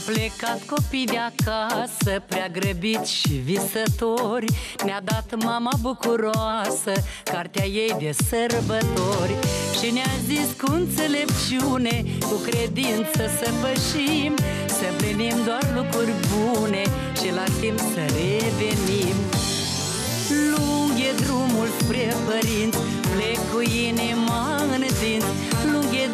Am plecat copii de acasă, prea grăbit și visători. Ne-a dat mama bucuroasă, cartea ei de sărbători. Și ne-a zis cu înțelepciune, cu credință să pășim Să venim doar lucruri bune și la timp să revenim. Lung e drumul spre părinți, plec cu inima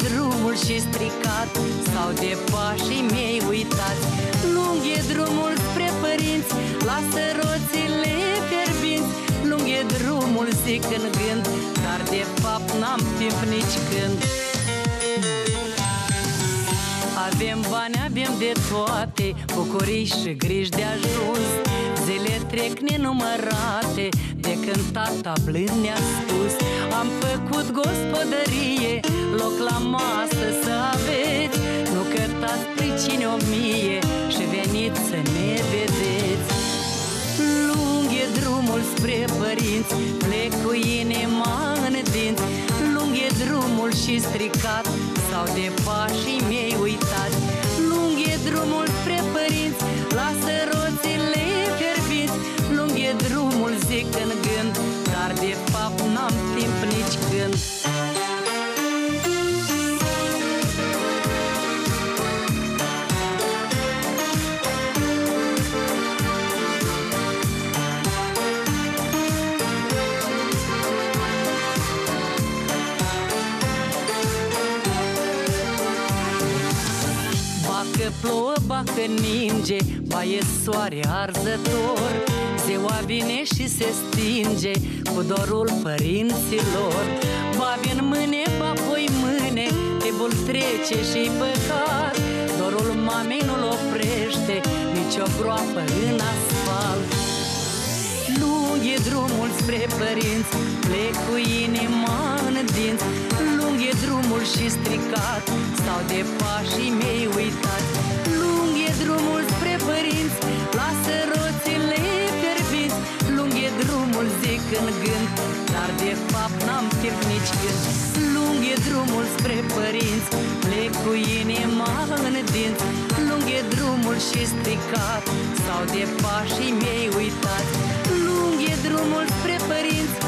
drumul și stricat, sau de pașii mei uitați. Lung e drumul spre părinți, lasă roțile fierbinți. Lung e drumul, zic în gând, dar de fapt n-am timp nici când bani, avem de toate Bucurii și griji de ajuns. Zile trec nenumărate De când tata blând ne-a spus. Am făcut gospodărie Loc la masă să aveți. Nu cătați pricine o mie Și veniți să ne vedeți. Lung e drumul spre părinți Plec cu inima în dinți. Lung e drumul și stricat Sau de pașii mei uitați. Lung e drumul spre Bacă plouă, bacă ninge, ba e soare arzător. Ziua vine și se stinge cu dorul părinților. Ba vin mâine, ba poi mâine, timpul trece și păcat. Dorul mamei nu-l oprește, nici o groapă în asfalt. Lung e drumul spre părinți Plec cu inima în dinți. Lung e drumul și stricat Stau de pașii mei uitați drumul, zic în gând Dar de fapt n-am timp nici când Lung e drumul spre părinți Plec cu inima în dinți. Lung e drumul și stricat Stau de pașii mei uitați. Lung e drumul spre părinți